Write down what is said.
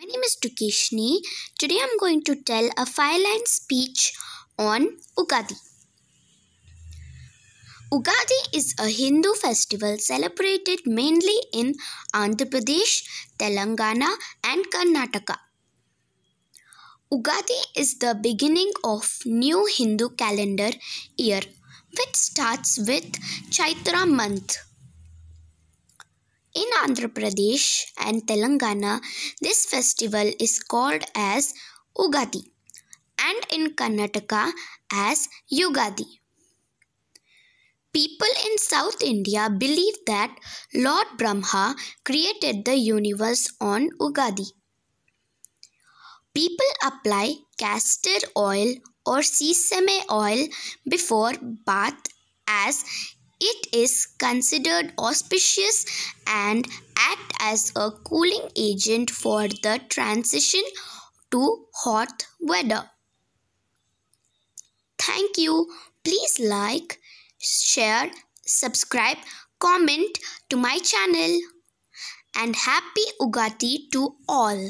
My name is Dukeshini. Today I'm going to tell a five line speech on Ugadi. Ugadi is a Hindu festival celebrated mainly in Andhra Pradesh, Telangana, and Karnataka. Ugadi is the beginning of new Hindu calendar year which starts with Chaitra month. Andhra Pradesh and Telangana, this festival is called as Ugadi and in Karnataka as Yugadi. People in South India believe that Lord Brahma created the universe on Ugadi. People apply castor oil or sesame oil before bath as it is considered auspicious and act as a cooling agent for the transition to hot weather. Thank you. Please like, share, subscribe, comment to my channel and happy Ugadi to all.